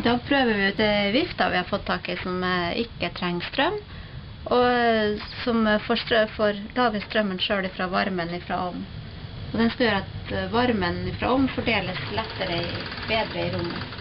I dag prøver vi ut ei vifte vi har fått tak i som eh, ikke trenger strøm. Og eh, som får, strø, får lage strømmen sjøl fra varmen fra ovnen. Og den skal gjøre at eh, varmen fra ovnen fordeles lettere, bedre i rommet.